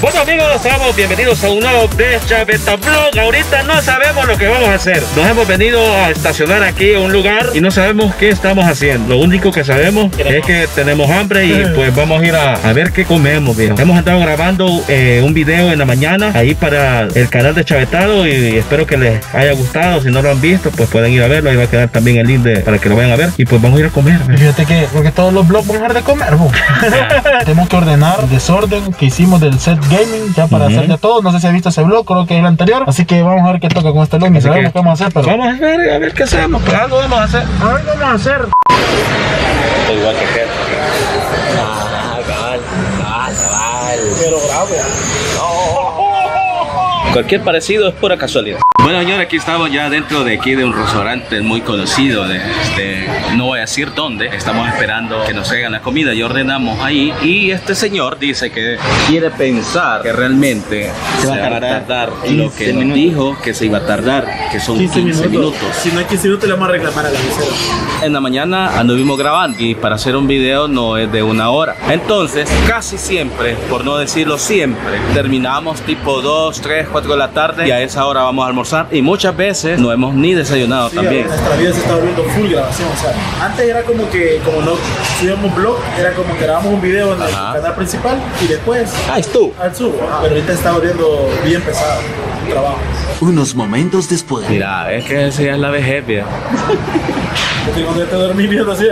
Bueno amigos, estamos bienvenidos a un nuevo de Chaveta Vlog. Ahorita no sabemos lo que vamos a hacer. Nos hemos venido a estacionar aquí en un lugar y no sabemos qué estamos haciendo. Lo único que sabemos es que tenemos hambre y pues vamos a ir a, a ver qué comemos, viejo. Hemos estado grabando eh, un video en la mañana ahí para el canal de Chavetado y espero que les haya gustado. Si no lo han visto, pues pueden ir a verlo. Ahí va a quedar también el link de- para que lo vayan a ver. Y pues vamos a ir a comer. Viejo. Fíjate que, porque todos los blogs van a dejar de comer. Tenemos que ordenar el desorden que hicimos del set gaming, ya para Ujú. hacer de todo. No sé si has visto ese blog, creo que es el anterior. Así que vamos a ver qué toca con este Así sabemos que- qué vamos a hacer, pero. Vamos a ver, a ver qué hacemos. Pues algo vamos a hacer. Ay, vamos a hacer. Igual que aquel. Pero bravo. Cualquier parecido es pura casualidad. Bueno, señores, aquí estamos ya dentro de aquí de un restaurante muy conocido de, de- no voy a decir dónde. Estamos esperando que nos hagan la comida y ordenamos ahí. Y este señor dice que quiere pensar que realmente se va a tardar lo que nos dijo que se iba a tardar, que son 15, minutos. Si no hay 15 minutos, le vamos a reclamar a la visera. En la mañana anduvimos grabando y para hacer un video no es de una hora. Entonces, casi siempre, por no decirlo siempre, terminamos tipo 2, 3, 4 de la tarde y a esa hora vamos a almorzar. Y muchas veces no hemos ni desayunado Sí, también. nuestra vida se está volviendo full grabación. O sea, antes era como que, como no subíamos blog, era como que grabamos un video en el Ajá. canal principal y después Ah, es tú. al sub. Pero ahorita está volviendo bien pesado el trabajo. Unos momentos después. Mira, es que esa ya es la vejez, viejo. Yo tengo que estar dormir viendo así.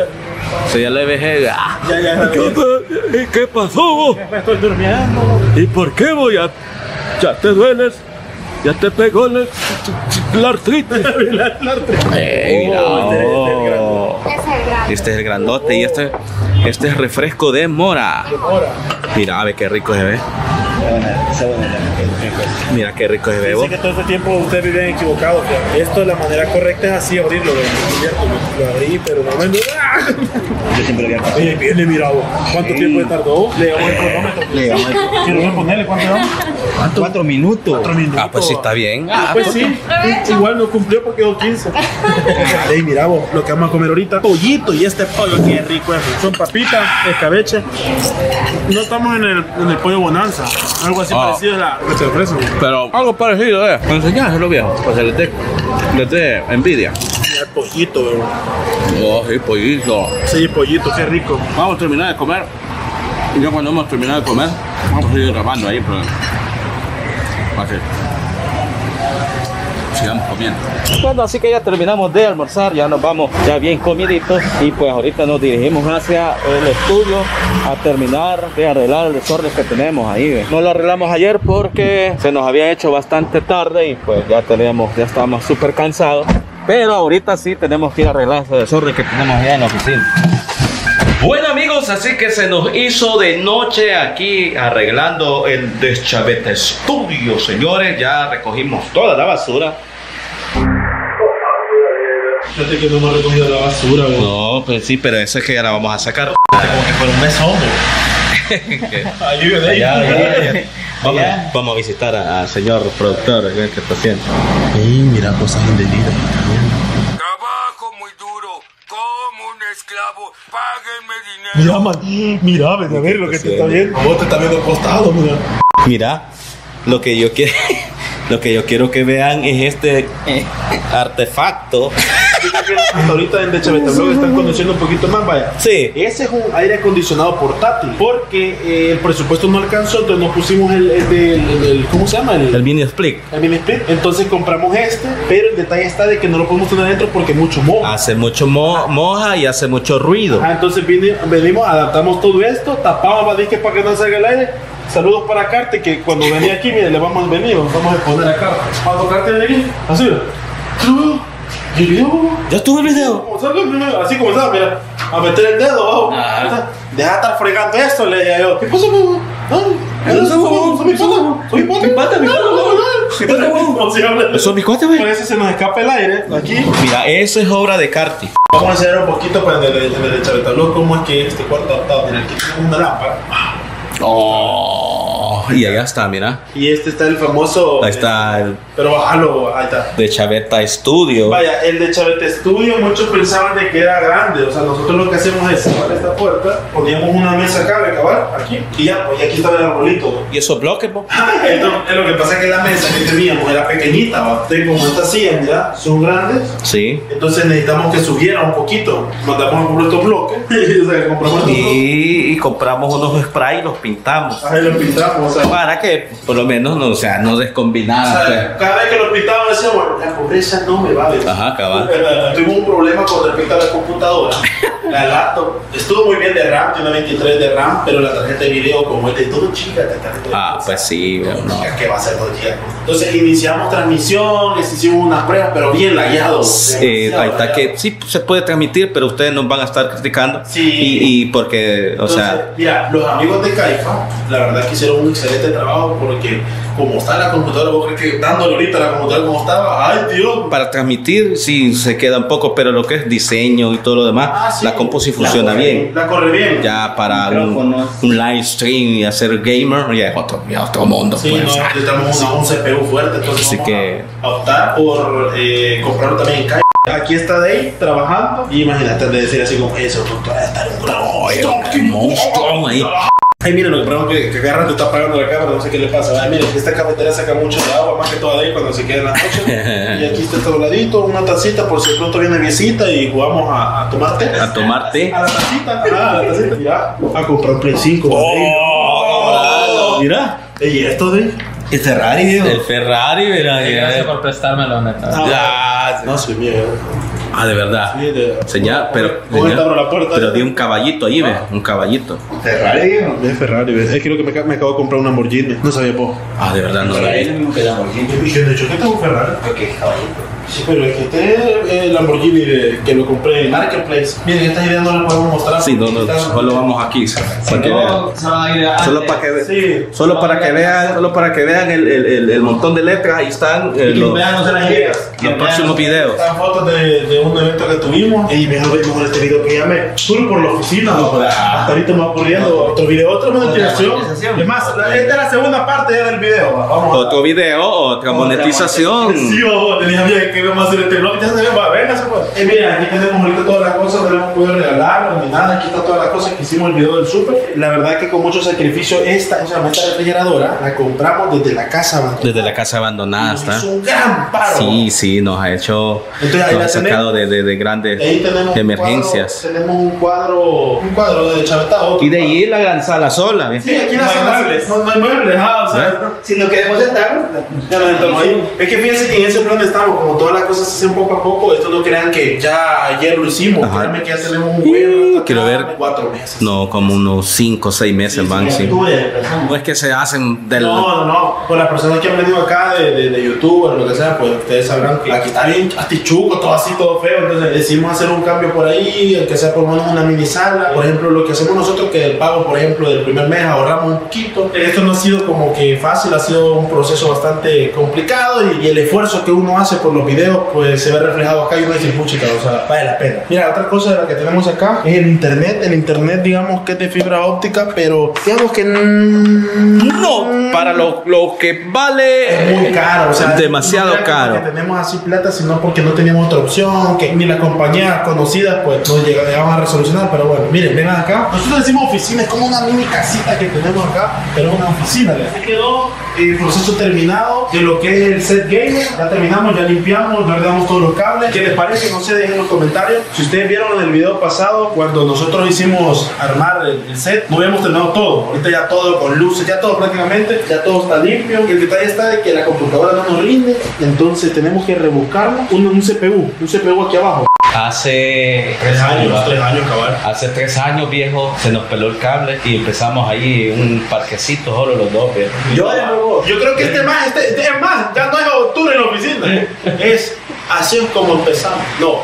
Esa ya es la vejez. Ah, Ya, ya, ya. ¿Qué, ¿Qué pasó? Me estoy durmiendo. ¿Y por qué voy a.? Ya te dueles. Ya te pegó la, la artritis. Ey, mira, oh. Este es el grandote y este, este es refresco de mora. Mira, a ver qué rico se ve. Mira qué rico se sé vos. que todo este tiempo ustedes viven equivocados. fíjate. Esto, la manera correcta es así abrirlo. Lo, lo abrí, pero no me. Yo siempre lo Oye, vos. ¿Cuánto tiempo le tardó? Le damos el cronómetro. Le damos el Quiero ver, ponerle cuánto damos. Cuatro minutos. Cuatro minutos. Ah, pues sí está bien. Ah, pues sí. Igual no cumplió porque quedó 15. Ey, mira vos, lo que vamos a comer ahorita. Pollito y este pollo qué rico es. Son papitas, escabeche. No estamos en el, en el pollo bonanza. Algo así Ah. parecido a la que te ofrecen. Pero algo parecido, eh. Enseñáselo, viejo. Pues les dé, les dé envidia. El pollito, bro. Oh, sí, pollito. Sí, pollito, qué rico. Vamos a terminar de comer. Y ya cuando hemos terminado de comer, vamos a seguir grabando ahí, pero. Así. Sigamos comiendo. Bueno, así que ya terminamos de almorzar, ya nos vamos ya bien comiditos y pues ahorita nos dirigimos hacia el estudio a terminar de arreglar el desorden que tenemos ahí. ¿ve? No lo arreglamos ayer porque se nos había hecho bastante tarde y pues ya teníamos, ya estábamos súper cansados. Pero ahorita sí tenemos que ir a arreglar ese desorden que tenemos allá en la oficina. Bueno amigos, así que se nos hizo de noche aquí arreglando el Deschaveta Studio, señores. Ya recogimos toda la basura. Fíjate que no hemos recogido la basura, bro. No, pues sí, pero eso es que ya la vamos a sacar. Como que fuera un mes hombre. Ahí, ahí. Ya, ya, ya. Vamos, vamos a visitar al señor productor, qué está haciendo. Ey, mira cosas indebidas. Trabajo muy duro, como un esclavo, páguenme dinero. Mira, man, mira, ven a ver lo que te está viendo. Vos te está viendo acostado, mira. Mira, lo que yo quiero, lo que yo quiero que vean es este eh, artefacto. Hasta ahorita en Dechaveta Blog están conociendo un poquito más, vaya. Sí. Ese es un aire acondicionado portátil. Porque eh, el presupuesto no alcanzó, entonces nos pusimos el, el, del- el- el- ¿cómo se llama? El, El mini split. el mini split. Entonces compramos este, pero el detalle está de que no lo podemos tener adentro porque mucho moja. Hace mucho mo- moja y hace mucho ruido. Ah, entonces vine- venimos, adaptamos todo esto, tapamos la disque para que no salga el aire. Saludos para Carte, que cuando venía aquí, mire, le vamos a venir, vamos a poner acá. Cuando Carte aquí, así, ¿Y el video? Ya estuve el video. Así como estaba, mira, a meter el dedo abajo. Ah. Deja de estar fregando esto, le decía yo. ¿Qué mamá? No, Eso, soy mi pata, soy mi pata. Mi pata, mi pata, Mi pata, como si habla. Eso es mi cuate, güey. Por eso se nos escapa el aire aquí. Mira, eso es obra de Carti. Vamos a enseñar un poquito para el, el cómo es que este cuarto adaptado. Mira, aquí tenemos una lámpara. Oh. Y allá está, mira. Y este está el famoso. Ahí está el Pero bájalo, ahí está. de Chaveta Studio. Vaya, el de Chavete Studio, muchos pensaban de que era grande. O sea, nosotros lo que hacemos es cerrar esta puerta, poníamos una mesa acá de acabar, aquí, y ya, pues y aquí estaba el arbolito. ¿Y esos bloques, po? Entonces, lo que pasa es que la mesa que teníamos era pequeñita, ¿va? Entonces, como estas sillas, mira, son grandes, Sí. entonces necesitamos que subiera un poquito. Mandamos a comprar estos bloques, o sea, compramos estos bloques, Y, y compramos unos sprays y los pintamos. ahí los pintamos, o sea, Para que por lo menos no, o sea, no o descombinara. sea, cada vez que los pintamos decíamos, la pobreza no me vale. pues. Ajá, cabal. Tuve un problema con respecto a la computadora. La laptop estuvo muy bien de RAM, tiene 23 de RAM, pero la tarjeta de video, como es de todo chica, la tarjeta de Ah, pues sí, no. ¿Qué va a ser todo chica? Entonces iniciamos transmisión, hicimos unas pruebas, pero bien lagueados. Eh, ahí está que sí se puede transmitir, pero ustedes nos van a estar criticando. Sí. Y, y porque, o Entonces, sea, mira, los amigos de Caifa, la verdad que hicieron un excelente trabajo porque como está la computadora, vos crees que dándole ahorita la computadora como estaba, ay Dios, para transmitir sí se queda un poco, pero lo que es diseño y todo lo demás, Ah, sí. la compu sí La funciona corre bien. La corre bien. Ya para un, live stream y hacer gamer, ya es otro, ya otro mundo. Sí, pues. no, necesitamos una, un CPU fuerte, entonces Así vamos que- a optar por eh, comprarlo también en calle. Aquí está Dave trabajando y imagínate de decir así como eso, no va a estar un monstruo. qué monstruo ahí. Ay, miren, lo que es que, que cada rato está apagando la cámara, no sé qué le pasa. Ay, miren, esta cafetera saca mucho de agua, más que todo Dave cuando se queda en la noche. y aquí está todo ladito, una tacita por si de pronto viene visita y jugamos a, a tomar té. A tomar té. A la tacita, ah, a la tacita. Ya, a comprar Play 5. Oh, Mira, y esto de... El Ferrari, viejo. El Ferrari, mira, Gracias por prestármelo, neta. Ya, No, soy mío. Ah, de verdad. Sí, de- Señal, pero, señal, abro la puerta. pero di un caballito ahí, ve, un caballito. Ferrari, viejo. Es Ferrari, ¿ves? es que lo que me, me acabo de comprar un Lamborghini. No sabía vos. Ah, de verdad, no lo Ferrari es lo mismo que Lamborghini. Y de hecho, ¿qué tengo un Ferrari? Porque caballito. Sí, pero es que este es el Lamborghini de- que lo compré en Marketplace. Miren, estas ideas no las podemos mostrar. Sí, no, no, solo vamos aquí. Para que vean. Solo para que vean. Sí. Solo para que vean, solo para que vean el, el, el, el montón de letras, ahí están eh, Y los, vean, no se las ideas. los próximos videos. Están fotos de, de un evento que tuvimos. Y mejor mejor este video que me. Solo por la oficina. ¿no? Hasta ahorita me va ocurriendo otro video, otra monetización. Es más, la- esta es la segunda parte ya del video. Vamos Otro video, otra monetización. Sí, vos tenía bien que vamos a hacer este blog, ya se ve, va, venga, se puede. Eh, mira, aquí tenemos ahorita todas las cosas, no le hemos podido regalar ni nada, aquí está todas las cosas que hicimos el video del súper. La verdad que con mucho sacrificio esta, o sea, esta refrigeradora la compramos desde la casa abandonada. Desde la casa abandonada Nos está. hizo un gran paro. Sí, sí, nos ha hecho, Entonces, ahí nos ha sacado de, tenemos. de, de grandes Ahí tenemos un emergencias. cuadro- tenemos un cuadro, un cuadro de chavetado. Y de ahí la gran sala sola. ¿ve? Sí, aquí la No hay sala- muebles. No, no hay muebles, ah, o sea, Si no queremos sentar, Ya nos sentamos ahí. Es que fíjense que en ese plan estamos, como todas las cosas se hacen poco a poco, esto no crean que ya ayer lo hicimos, créanme que ya tenemos un buen rato Quiero ver. cuatro meses. No, como unos 5 o 6 meses van, sí. No es que se hacen del... No, no, no. Con las personas que han venido acá de, de, de YouTube o lo que sea, pues ustedes sabrán que aquí está bien astichuco, todo así, todo feo. Entonces decidimos hacer un cambio por ahí, que sea por lo menos una mini sala. Por ejemplo, lo que hacemos nosotros, que el pago, por ejemplo, del primer mes ahorramos un poquito. Esto no ha sido como que fácil, ha sido un proceso bastante complicado y, y el esfuerzo que uno hace por los videos, pues se ve reflejado acá y uno dice, puchica, o sea, vale la pena. Mira, otra cosa de la que tenemos acá es el internet. El internet, digamos que es de fibra óptica, pero digamos que No, para lo, lo que vale... es muy caro, o sea, Demasiado no que caro. porque tenemos así plata, sino porque no teníamos otra opción, que ni las compañías conocidas pues no llega- llegaban a resolucionar, pero bueno, miren, vengan acá. Nosotros decimos oficina, es como una mini casita que tenemos acá, pero es una oficina. Ya quedó el proceso terminado de lo que es el set gamer, ya terminamos, ya limpiamos, le damos todos los cables. ¿Qué les parece? No sé, dejen en los comentarios. Si ustedes vieron en el video pasado, cuando nosotros hicimos armar el, set, no habíamos terminado todo. Ahorita ya todo con luces, ya todo prácticamente, ya todo está limpio. El detalle está de que la computadora no nos rinde, entonces tenemos que rebuscarlo. Un, un CPU, un CPU aquí abajo. Hace Tres años, tres años, cabal. Hace tres años, viejo, se nos peló el cable y empezamos ahí un parquecito solo los dos, viejo. Yo, yo creo que este más, este, este- es más, ya no es octubre en la oficina. Es así es como empezamos. No,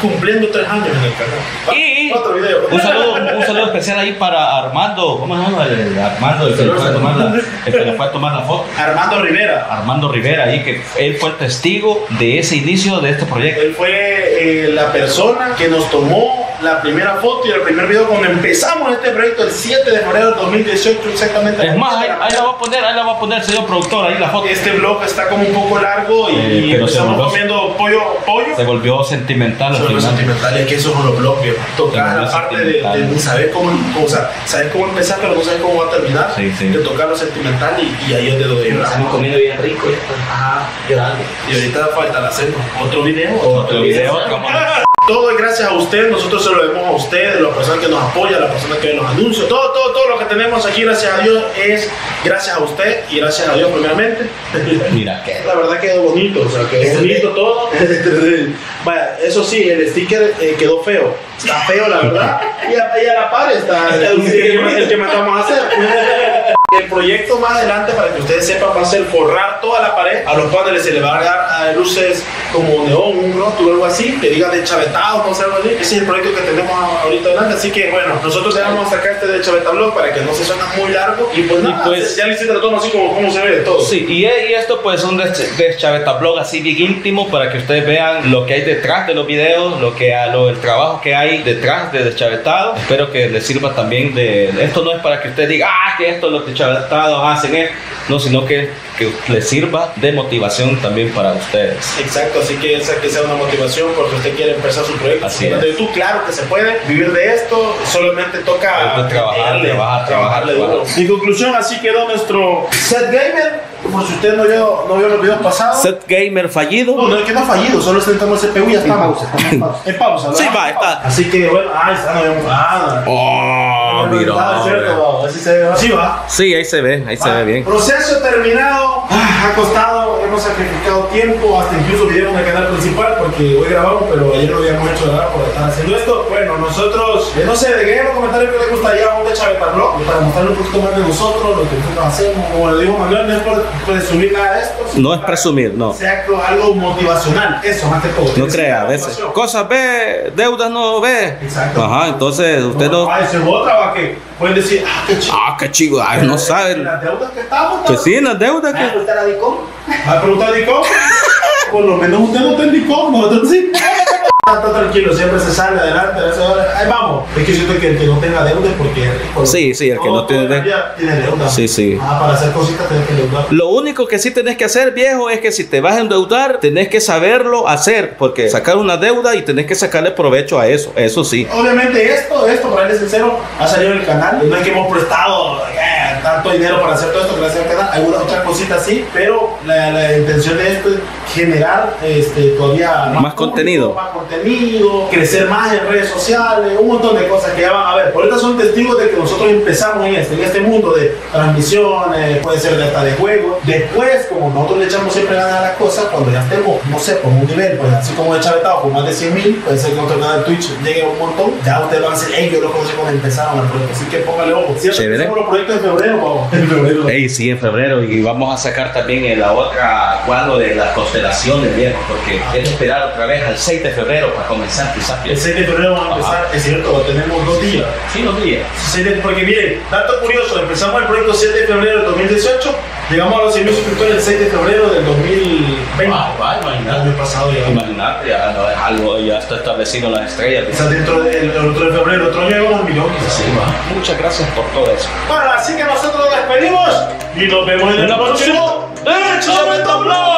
cumpliendo tres años en el canal. Otro video. un saludo, un saludo especial ahí para Armando, ¿cómo se llama? El Armando, el que le fue a tomar la, el que le fue a tomar la foto. Armando Rivera. Armando Rivera, ahí que él fue el testigo de ese inicio de este proyecto. Él fue eh, la persona que nos tomó la primera foto y el primer video cuando empezamos este proyecto el 7 de febrero del 2018 exactamente. Es más, 10 de ahí, la ahí la va a poner, ahí la va a poner el señor productor, ahí la foto. Este blog está como un poco largo y, Eh, se empezamos volvió- comiendo pollo, pollo. Se volvió sentimental al Son los final. sentimentales que esos son los blogs, viejo. Tocar la parte de, saber cómo, o sea, saber cómo empezar, pero no saber cómo va a terminar. Sí, sí. De tocar lo sentimental y, y ahí es de donde Estamos comiendo bien rico. Ajá, llorando. Y ahorita falta la cena. Otro video. Otro video, como- Todo es gracias a ustedes, nosotros se lo debemos a ustedes, las personas que nos apoyan, las personas que ven los anuncios, todo, todo, todo lo que tenemos aquí, gracias a Dios, es gracias a usted y gracias a Dios primeramente. Mira, La verdad quedó bonito, o sea, quedó bonito todo. Vaya, eso sí, el sticker eh, quedó feo. Está feo, la verdad. Y a, y a la par está el, el que, el que mandamos a hacer. El proyecto más adelante, para que ustedes sepan, va a ser forrar toda la pared. A los paneles se le va a dar eh, luces como neón, un rótulo, algo así, que diga de chavetado, no sé, algo así. Ese es el proyecto que tenemos ahorita adelante. Así que, bueno, nosotros le vamos a sacar este de Chaveta Blog para que no se suene muy largo. Y pues nada, pues- ya le hiciste todo así como cómo se ve de todo. Sí, y, y esto pues es un des- deschaveta blog así bien íntimo para que ustedes vean lo que hay detrás de los videos, lo que a- lo, el trabajo que hay detrás de deschavetado. Espero que les sirva también de... Esto no es para que usted diga, ah, que esto los deschavetados hacen, es, no, sino que, que les sirva de motivación también para ustedes. Exacto, así que esa que sea una motivación porque usted quiere empezar su proyecto. Así es. de YouTube, claro que se puede vivir de esto, solamente toca trabajar, meterle, trabajar, trabajarle trabajar. duro. En conclusión, así quedó nuestro set gamer. Por si usted no vio, no vio los videos pasados. Set gamer fallido. No, no es que no ha fallido, solo sentamos el CPU y ya estamos. En pausa. En pausa. ¿no? Sí, va, está. Así que bueno, ah, está, no vemos nada. Oh, mira. Ah, cierto, hombre. va, así se ve. Sí, va. Sí, ahí se ve, ahí se ve bien. Proceso terminado. Ah, ha costado, hemos sacrificado tiempo, hasta incluso video en el canal principal, porque hoy grabamos, pero ayer no habíamos hecho nada por estar haciendo esto. Bueno, nosotros, eh, no sé, dejen en los comentarios que les gustaría un de Chaveta Blog, para mostrarle un poquito más de nosotros, lo que nosotros hacemos. Como le digo Manuel, no es por presumir nada de esto. No es presumir, no. Sea algo- motivacional, eso más que todo. No crea, a veces. Cosas ve, deudas no ve. Exacto. Ajá, entonces usted no. Ah, esa es otra, va que pueden decir, ah, qué chido. Ah, qué chido, ay, no sabe. Las deudas que estamos. Que sí, las deudas ¿Me va a que. Dicom? ¿Va a preguntar a Dicom? Por lo menos usted no está en Dicom, nosotros sí. Está tranquilo, siempre se sale adelante. Ahí vamos. Es que siento que el que no tenga deudas porque es rico. Sí, sí, el que no Todo- tiene todo el de- día Tiene deudas. Sí, sí. Ah, para hacer cositas tenés que deudar. Lo único que sí tenés que hacer, viejo, es que si te vas a endeudar, tenés que saberlo hacer, porque sacar una deuda y tenés que sacarle provecho a eso, eso sí. Obviamente esto, esto, para serles sincero, ha salido en el canal. No es que hemos prestado eh, tanto dinero para hacer todo esto gracias al canal. Algunas otras cositas sí, pero la, la intención de esto es generar este, todavía Más contenido. Más contenido, crecer más en redes sociales, un montón de cosas que ya van a ver. Ahorita son testigos de que nosotros empezamos en este, en este mundo de transmisiones, puede ser de hasta de juegos. Después, como nosotros le echamos siempre ganas a las cosas, cuando ya estemos, no sé, por un nivel, pues así como de chavetado, con más de 100 mil, puede ser que otro canal de Twitch llegue a un montón, ya ustedes van a decir, hey, yo lo conocí cuando empezaron el proyecto, así que póngale ojo. Siempre los proyectos en febrero, vamos. En febrero. Ey, sí, en febrero y vamos a sacar también en la otra cuadro de las constelaciones, viejo, porque es esperar otra vez al 6 de febrero para comenzar quizás. El 6 de febrero vamos a empezar, es cierto, tenemos dos días. Sí, los días. Porque miren, dato curioso, empezamos el proyecto 7 de febrero del 2018, llegamos a los 100.000 suscriptores el 6 de febrero del 2020. Va, va, El año pasado ya. Imagínate, ya no es algo, ya está establecido en las estrellas. Quizás dentro del el otro de febrero, otro año llegamos al millón. quizás. Sí, va. Muchas gracias por todo eso. Bueno, así que nosotros nos despedimos y nos vemos en el próximo. ¡Eh, Chaveta Blog!